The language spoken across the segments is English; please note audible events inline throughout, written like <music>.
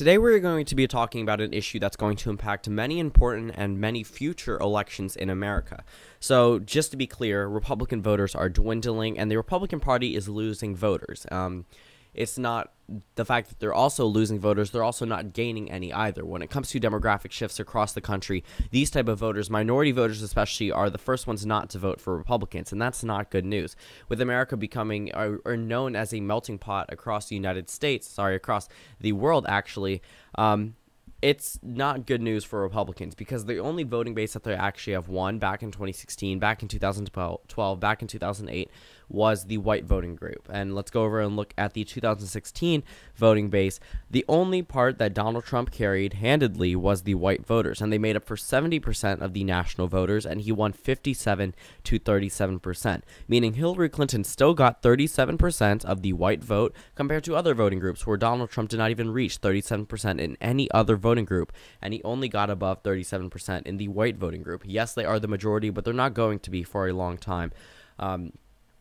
Today, we're going to be talking about an issue that's going to impact many important and many future elections in America. So, just to be clear, Republican voters are dwindling, and the Republican Party is losing voters. Um, it's not the fact that they're also losing voters they're also not gaining any either. When it comes to demographic shifts across the country these type of voters minority voters especially are the first ones not to vote for republicans and that's not good news. With america becoming or, or known as a melting pot across the united states sorry across the world actually um, it's not good news for Republicans because the only voting base that they actually have won back in 2016, back in 2012, back in 2008 was the white voting group. And let's go over and look at the 2016 voting base. The only part that Donald Trump carried handedly was the white voters, and they made up for 70% of the national voters, and he won 57 to 37%, meaning Hillary Clinton still got 37% of the white vote compared to other voting groups where Donald Trump did not even reach 37% in any other voting group, and he only got above 37% in the white voting group. Yes, they are the majority, but they're not going to be for a long time. Um,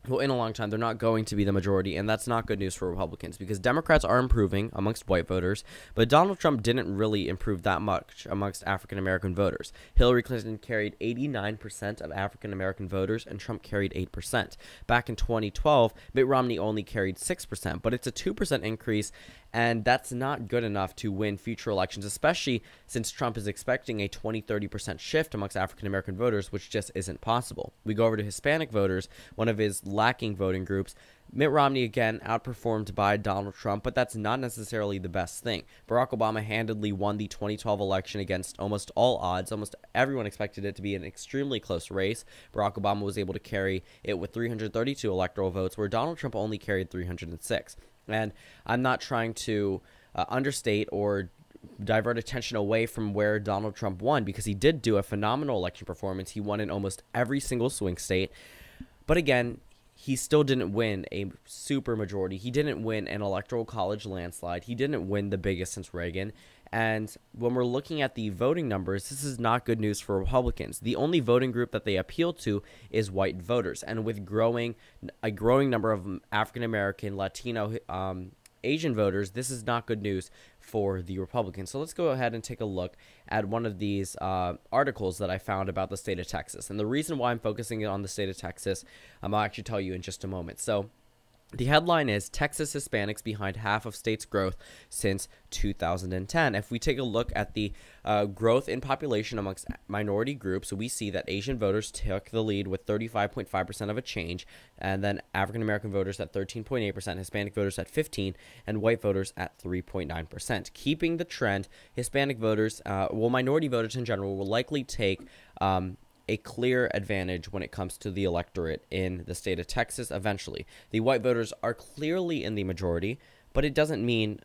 well, in a long time, they're not going to be the majority, and that's not good news for Republicans because Democrats are improving amongst white voters, but Donald Trump didn't really improve that much amongst African American voters. Hillary Clinton carried 89% of African American voters, and Trump carried 8%. Back in 2012, Mitt Romney only carried 6%, but it's a 2% increase, and that's not good enough to win future elections, especially since Trump is expecting a 20 30% shift amongst African American voters, which just isn't possible. We go over to Hispanic voters, one of his lacking voting groups. Mitt Romney again outperformed by Donald Trump, but that's not necessarily the best thing. Barack Obama handedly won the 2012 election against almost all odds. Almost everyone expected it to be an extremely close race. Barack Obama was able to carry it with 332 electoral votes, where Donald Trump only carried 306. And I'm not trying to uh, understate or divert attention away from where Donald Trump won because he did do a phenomenal election performance. He won in almost every single swing state. But again, he still didn't win a super majority. He didn't win an electoral college landslide. He didn't win the biggest since Reagan. And when we're looking at the voting numbers, this is not good news for Republicans. The only voting group that they appeal to is white voters, and with growing a growing number of African American, Latino, um, Asian voters, this is not good news for the Republicans. So let's go ahead and take a look at one of these uh, articles that I found about the state of Texas. And the reason why I'm focusing on the state of Texas, um, I'll actually tell you in just a moment. So the headline is Texas Hispanics behind half of state's growth since 2010. If we take a look at the uh, growth in population amongst minority groups, we see that Asian voters took the lead with 35.5% of a change, and then African American voters at 13.8%, Hispanic voters at 15, and white voters at 3.9%. Keeping the trend, Hispanic voters, uh, well, minority voters in general, will likely take um, a clear advantage when it comes to the electorate in the state of Texas eventually. The white voters are clearly in the majority, but it doesn't mean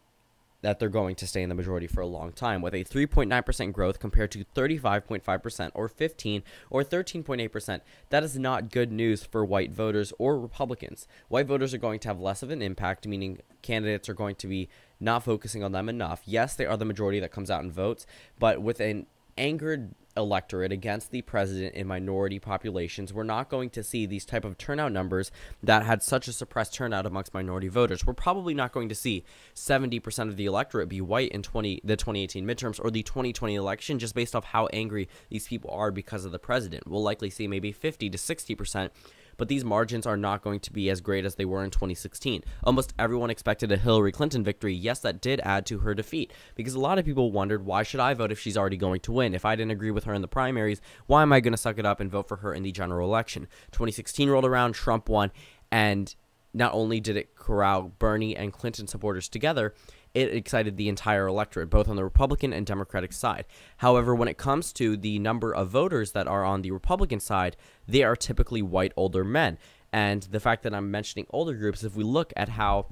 that they're going to stay in the majority for a long time with a 3.9% growth compared to 35.5% or 15 or 13.8%. That is not good news for white voters or Republicans. White voters are going to have less of an impact, meaning candidates are going to be not focusing on them enough. Yes, they are the majority that comes out and votes, but with an angered electorate against the president in minority populations. We're not going to see these type of turnout numbers that had such a suppressed turnout amongst minority voters. We're probably not going to see 70% of the electorate be white in 20 the 2018 midterms or the 2020 election just based off how angry these people are because of the president. We'll likely see maybe 50 to 60% but these margins are not going to be as great as they were in 2016. Almost everyone expected a Hillary Clinton victory. Yes, that did add to her defeat because a lot of people wondered why should I vote if she's already going to win? If I didn't agree with her in the primaries, why am I going to suck it up and vote for her in the general election? 2016 rolled around, Trump won, and not only did it corral Bernie and Clinton supporters together, it excited the entire electorate, both on the Republican and Democratic side. However, when it comes to the number of voters that are on the Republican side, they are typically white older men. And the fact that I'm mentioning older groups, if we look at how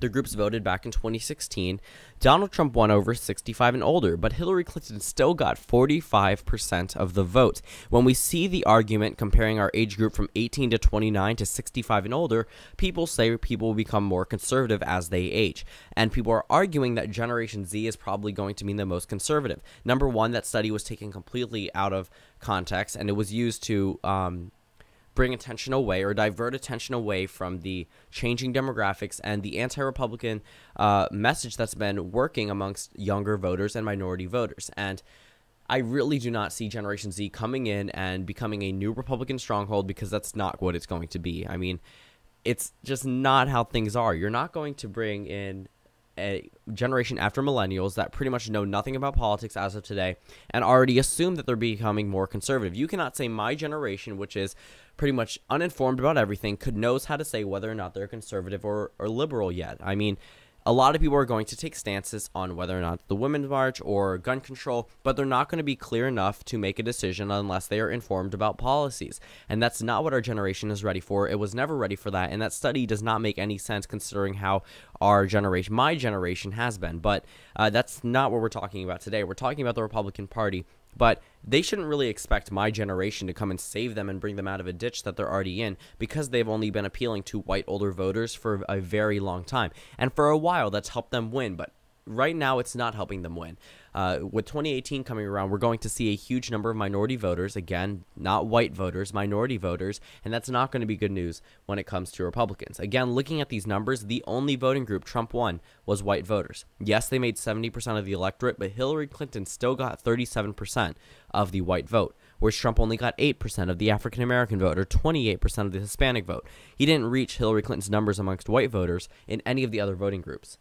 the groups voted back in 2016. Donald Trump won over 65 and older, but Hillary Clinton still got 45% of the vote. When we see the argument comparing our age group from 18 to 29 to 65 and older, people say people will become more conservative as they age. And people are arguing that Generation Z is probably going to mean the most conservative. Number one, that study was taken completely out of context and it was used to um, bring attention away or divert attention away from the changing demographics and the anti Republican uh, message that's been working amongst younger voters and minority voters. And I really do not see Generation Z coming in and becoming a new Republican stronghold because that's not what it's going to be. I mean, it's just not how things are. You're not going to bring in a generation after millennials that pretty much know nothing about politics as of today and already assume that they're becoming more conservative. You cannot say my generation, which is pretty much uninformed about everything, could knows how to say whether or not they're conservative or, or liberal yet. I mean, a lot of people are going to take stances on whether or not the women's march or gun control, but they're not going to be clear enough to make a decision unless they are informed about policies. And that's not what our generation is ready for. It was never ready for that. And that study does not make any sense considering how our generation, my generation, has been. But uh, that's not what we're talking about today. We're talking about the Republican Party but they shouldn't really expect my generation to come and save them and bring them out of a ditch that they're already in because they've only been appealing to white older voters for a very long time. And for a while, that's helped them win. But right now it's not helping them win. Uh, with 2018 coming around, we're going to see a huge number of minority voters. Again, not white voters, minority voters, and that's not going to be good news when it comes to Republicans. Again, looking at these numbers, the only voting group Trump won was white voters. Yes, they made 70% of the electorate, but Hillary Clinton still got 37% of the white vote whereas Trump only got 8% of the African American vote or 28% of the Hispanic vote. He didn't reach Hillary Clinton's numbers amongst white voters in any of the other voting groups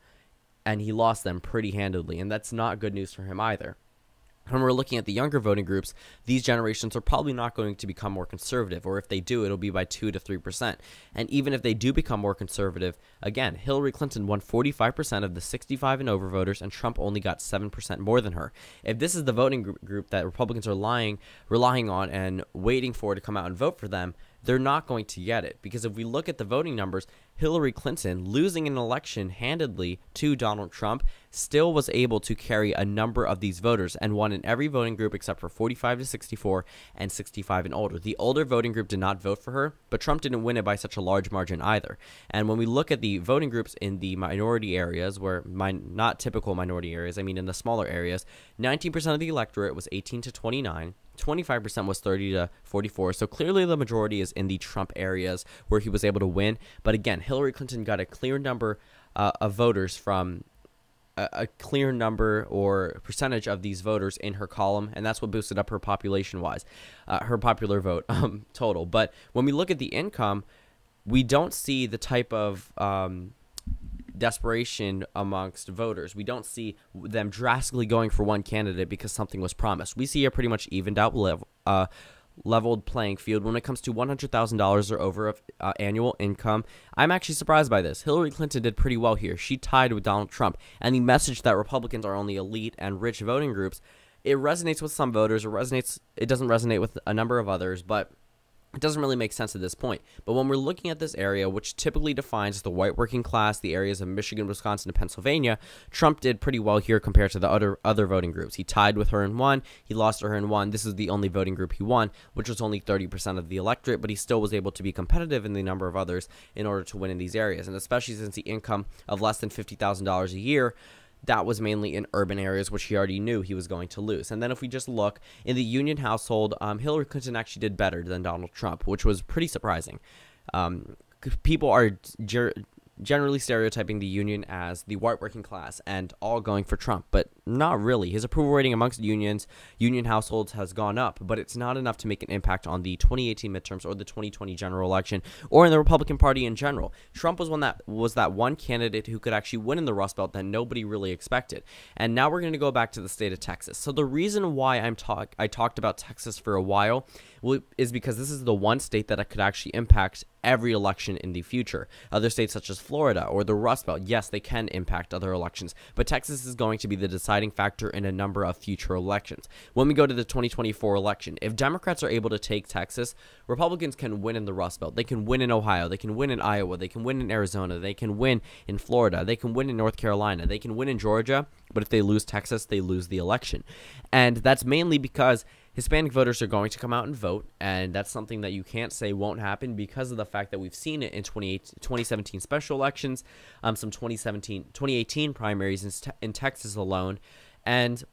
and he lost them pretty handedly, and that's not good news for him either. When we're looking at the younger voting groups, these generations are probably not going to become more conservative, or if they do, it'll be by 2 to 3%. And even if they do become more conservative, again, Hillary Clinton won 45% of the 65 and over voters, and Trump only got 7% more than her. If this is the voting group that Republicans are lying, relying on and waiting for to come out and vote for them, they're not going to get it. Because if we look at the voting numbers, Hillary Clinton, losing an election handedly to Donald Trump, still was able to carry a number of these voters and won in every voting group except for 45 to 64 and 65 and older. The older voting group did not vote for her, but Trump didn't win it by such a large margin either. And when we look at the voting groups in the minority areas, where not typical minority areas, I mean in the smaller areas, 19% of the electorate was 18 to 29. 25% was 30 to 44. So clearly the majority is in the Trump areas where he was able to win. But again, Hillary Clinton got a clear number uh, of voters from a, a, clear number or percentage of these voters in her column, and that's what boosted up her population wise, uh, her popular vote <laughs> um, total. But when we look at the income, we don't see the type of um, desperation amongst voters. We don't see them drastically going for one candidate because something was promised. We see a pretty much evened out level, uh, leveled playing field when it comes to $100,000 or over of uh, annual income. I'm actually surprised by this. Hillary Clinton did pretty well here. She tied with Donald Trump. And the message that Republicans are only elite and rich voting groups, it resonates with some voters. It resonates it doesn't resonate with a number of others, but it doesn't really make sense at this point. But when we're looking at this area, which typically defines the white working class, the areas of Michigan, Wisconsin, and Pennsylvania, Trump did pretty well here compared to the other other voting groups. He tied with her in one, he lost to her in one. This is the only voting group he won, which was only 30% of the electorate, but he still was able to be competitive in the number of others in order to win in these areas. And especially since the income of less than $50,000 a year that was mainly in urban areas, which he already knew he was going to lose. And then if we just look in the Union household, um, Hillary Clinton actually did better than Donald Trump, which was pretty surprising. Um, people are generally stereotyping the union as the white working class and all going for Trump, but not really. His approval rating amongst unions, union households has gone up, but it's not enough to make an impact on the 2018 midterms or the 2020 general election or in the Republican Party in general. Trump was one that was that one candidate who could actually win in the Rust Belt that nobody really expected. And now we're going to go back to the state of Texas. So the reason why I'm talk I talked about Texas for a while is because this is the one state that could actually impact every election in the future. Other states such as Florida or the Rust Belt, yes, they can impact other elections, but Texas is going to be the deciding factor in a number of future elections. When we go to the 2024 election, if Democrats are able to take Texas, Republicans can win in the Rust Belt. They can win in Ohio, they can win in Iowa, they can win in Arizona, they can win in Florida, they can win in North Carolina, they can win in Georgia, but if they lose Texas, they lose the election. And that's mainly because Hispanic voters are going to come out and vote, and that's something that you can't say won't happen because of the fact that we've seen it in 2017 special elections, um, some 2017, 2018 primaries in, in Texas alone, and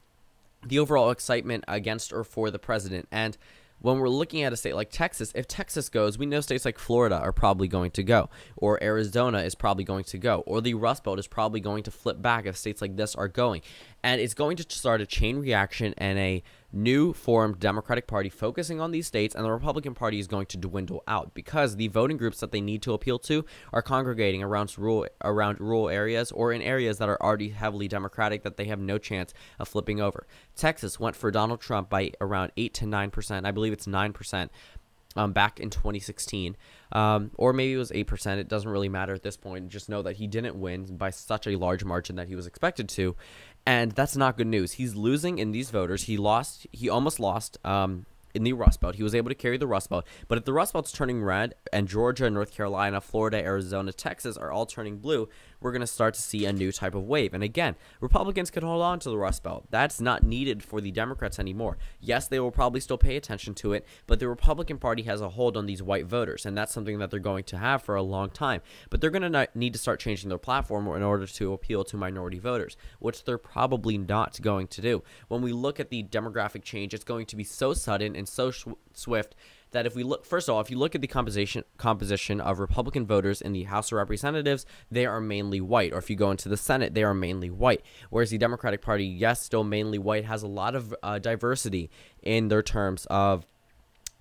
the overall excitement against or for the president. And when we're looking at a state like Texas, if Texas goes, we know states like Florida are probably going to go, or Arizona is probably going to go, or the Rust Belt is probably going to flip back if states like this are going. And it's going to start a chain reaction and a new formed Democratic Party focusing on these states, and the Republican Party is going to dwindle out because the voting groups that they need to appeal to are congregating around rural around rural areas or in areas that are already heavily Democratic that they have no chance of flipping over. Texas went for Donald Trump by around eight to nine percent. I believe it's nine percent. Um, back in 2016, um, or maybe it was 8%. It doesn't really matter at this point. Just know that he didn't win by such a large margin that he was expected to and that's not good news. He's losing in these voters. He lost. He almost lost. Um, in the Rust Belt. He was able to carry the Rust Belt. But if the Rust Belt's turning red and Georgia, North Carolina, Florida, Arizona, Texas are all turning blue, we're going to start to see a new type of wave. And again, Republicans could hold on to the Rust Belt. That's not needed for the Democrats anymore. Yes, they will probably still pay attention to it, but the Republican Party has a hold on these white voters, and that's something that they're going to have for a long time. But they're going to need to start changing their platform in order to appeal to minority voters, which they're probably not going to do. When we look at the demographic change, it's going to be so sudden and so swift that if we look first of all, if you look at the composition composition of Republican voters in the House of Representatives, they are mainly white. Or if you go into the Senate, they are mainly white. Whereas the Democratic Party, yes, still mainly white, has a lot of uh, diversity in their terms of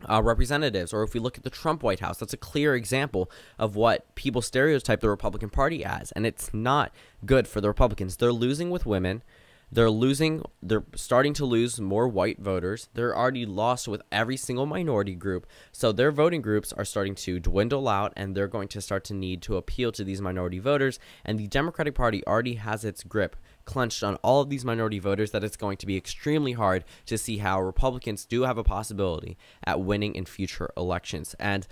uh, representatives, or if we look at the Trump White House, that's a clear example of what people stereotype the Republican Party as, and it's not good for the Republicans. They're losing with women. They're losing, they're starting to lose more white voters. They're already lost with every single minority group. So their voting groups are starting to dwindle out and they're going to start to need to appeal to these minority voters. And the Democratic Party already has its grip clenched on all of these minority voters that it's going to be extremely hard to see how Republicans do have a possibility at winning in future elections. And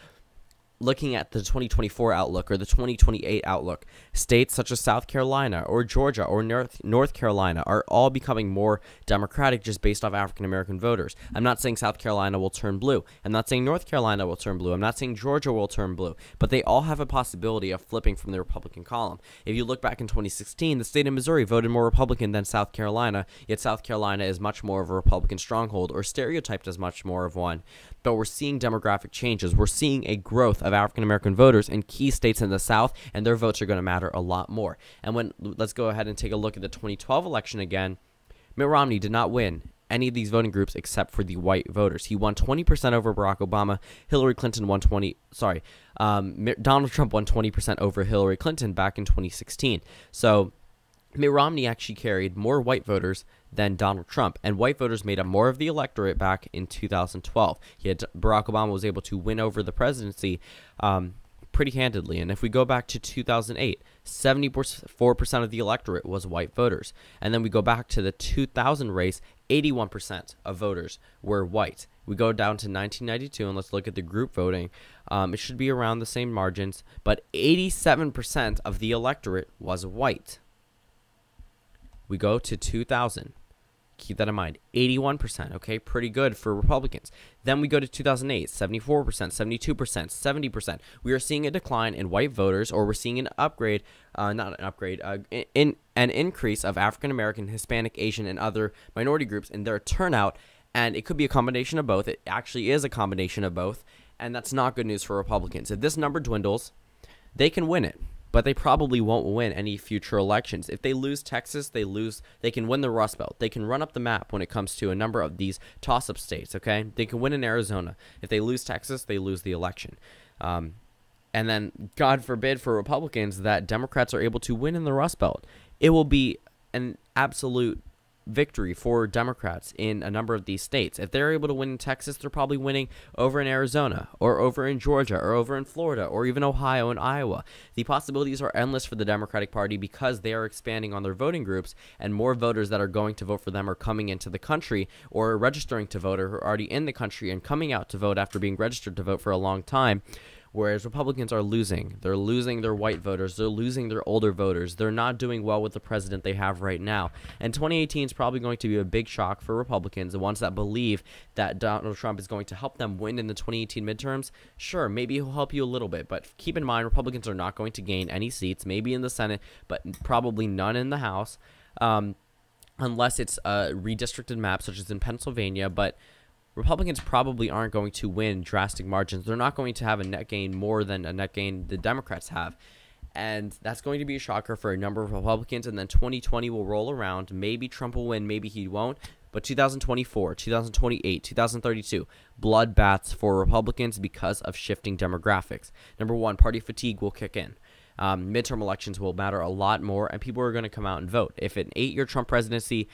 looking at the 2024 outlook or the 2028 outlook, states such as South Carolina or Georgia or North North Carolina are all becoming more democratic just based off African American voters. I'm not saying South Carolina will turn blue. I'm not saying North Carolina will turn blue. I'm not saying Georgia will turn blue, but they all have a possibility of flipping from the Republican column. If you look back in 2016, the state of Missouri voted more Republican than South Carolina, yet South Carolina is much more of a Republican stronghold or stereotyped as much more of one but we're seeing demographic changes. We're seeing a growth of African American voters in key states in the South, and their votes are going to matter a lot more. And when let's go ahead and take a look at the 2012 election again. Mitt Romney did not win any of these voting groups except for the white voters. He won 20% over Barack Obama. Hillary Clinton won 20. Sorry, um, Donald Trump won 20% over Hillary Clinton back in 2016. So Mitt Romney actually carried more white voters than Donald Trump, and white voters made up more of the electorate back in 2012. He had Barack Obama was able to win over the presidency um, pretty handedly, and if we go back to 2008, 74% of the electorate was white voters, and then we go back to the 2000 race, 81% of voters were white. We go down to 1992 and let's look at the group voting. Um, it should be around the same margins, but 87% of the electorate was white. We go to 2000. Keep that in mind. 81%, okay? Pretty good for Republicans. Then we go to 2008, 74%, 72%, 70%. We are seeing a decline in white voters, or we're seeing an upgrade, uh, not an upgrade, uh, in an increase of African American, Hispanic, Asian, and other minority groups in their turnout. And it could be a combination of both. It actually is a combination of both. And that's not good news for Republicans. If this number dwindles, they can win it but they probably won't win any future elections. If they lose Texas, they lose. They can win the Rust Belt. They can run up the map when it comes to a number of these toss-up states. Okay, they can win in Arizona. If they lose Texas, they lose the election. Um, and then, God forbid for Republicans that Democrats are able to win in the Rust Belt. It will be an absolute victory for Democrats in a number of these states. If they're able to win in Texas, they're probably winning over in Arizona or over in Georgia or over in Florida or even Ohio and Iowa. The possibilities are endless for the Democratic Party because they are expanding on their voting groups and more voters that are going to vote for them are coming into the country or registering to vote or are already in the country and coming out to vote after being registered to vote for a long time whereas Republicans are losing. They're losing their white voters. They're losing their older voters. They're not doing well with the president they have right now. And 2018 is probably going to be a big shock for Republicans, the ones that believe that Donald Trump is going to help them win in the 2018 midterms. Sure, maybe he'll help you a little bit, but keep in mind Republicans are not going to gain any seats, maybe in the Senate, but probably none in the House. Um, unless it's a redistricted map, such as in Pennsylvania, but Republicans probably aren't going to win drastic margins. They're not going to have a net gain more than a net gain the Democrats have. And that's going to be a shocker for a number of Republicans. And then 2020 will roll around. Maybe Trump will win, maybe he won't. But 2024, 2028, 2032, bloodbaths for Republicans because of shifting demographics. Number one, party fatigue will kick in. Um, midterm elections will matter a lot more, and people are going to come out and vote. If an eight year Trump presidency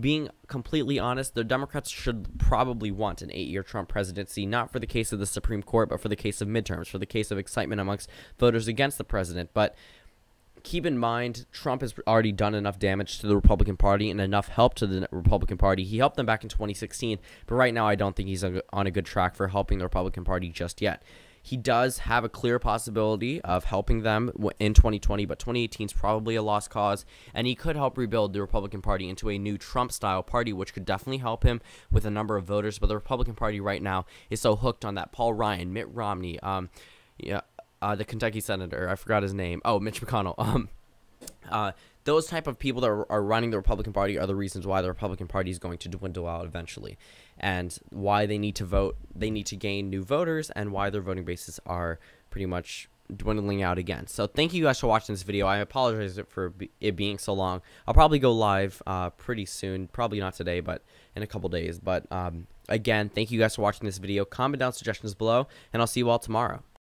being completely honest, the Democrats should probably want an eight year Trump presidency, not for the case of the Supreme Court, but for the case of midterms, for the case of excitement amongst voters against the president. But keep in mind, Trump has already done enough damage to the Republican Party and enough help to the Republican Party. He helped them back in 2016, but right now I don't think he's on a good track for helping the Republican Party just yet. He does have a clear possibility of helping them in 2020, but 2018 is probably a lost cause, and he could help rebuild the Republican Party into a new Trump style party, which could definitely help him with a number of voters. But the Republican Party right now is so hooked on that Paul Ryan, Mitt Romney, um, yeah, uh, the Kentucky senator, I forgot his name. Oh, Mitch McConnell. <laughs> Um, uh, those type of people that are, are, running the Republican Party are the reasons why the Republican Party is going to dwindle out eventually, and why they need to vote. They need to gain new voters, and why their voting bases are pretty much dwindling out again. So thank you guys for watching this video. I apologize for it being so long. I'll probably go live uh, pretty soon. Probably not today, but in a couple days. But um, again, thank you guys for watching this video. Comment down suggestions below, and I'll see you all tomorrow.